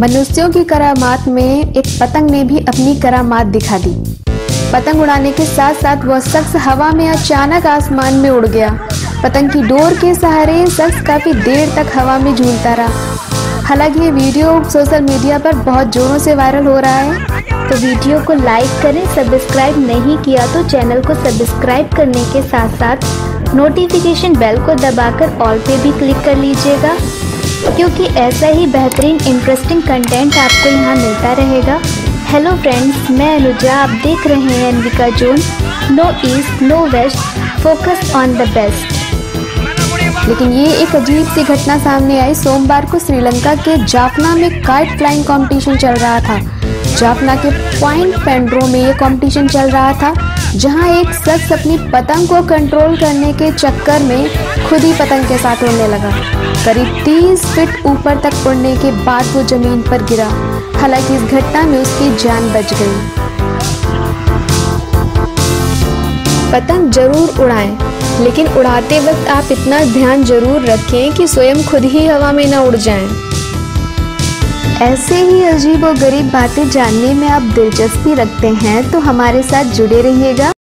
मनुष्यों की करामात में एक पतंग ने भी अपनी करामात दिखा दी। पतंग उड़ाने के साथ साथ वह शख्स हवा में अचानक आसमान में उड़ गया। पतंग की डोर के सहारे शख्स काफ़ी देर तक हवा में झूलता रहा। हालाँकि ये वीडियो सोशल मीडिया पर बहुत जोरों से वायरल हो रहा है तो वीडियो को लाइक करें, सब्सक्राइब नहीं किया तो चैनल को सब्सक्राइब करने के साथ साथ नोटिफिकेशन बेल को दबाकर ऑल पे भी क्लिक कर लीजिएगा। क्योंकि ऐसा ही बेहतरीन इंटरेस्टिंग कंटेंट आपको यहाँ मिलता रहेगा। हेलो फ्रेंड्स मैं अनुजा, आप देख रहे हैं Anvika zone no east no west focus on the best लेकिन ये एक अजीब सी घटना सामने आई। सोमवार को श्रीलंका के जाफना में काइट फ्लाइंग कंपटीशन चल रहा था। जाफना के पॉइंट पेंड्रो में ये कंपटीशन चल रहा था, जहाँ एक शख्स अपनी पतंग को कंट्रोल करने के चक्कर में खुद ही पतंग के साथ उड़ने लगा। करीब 30 फीट ऊपर तक उड़ने के बाद वो ज़मीन पर गिरा। हालाँकि इस घटना में उसकी जान बच गई। पतंग ज़रूर उड़ाएँ, लेकिन उड़ाते वक्त आप इतना ध्यान ज़रूर रखें कि स्वयं खुद ही हवा में न उड़ जाएँ। ऐसे ही अजीब और गरीब बातें जानने में आप दिलचस्पी रखते हैं तो हमारे साथ जुड़े रहिएगा।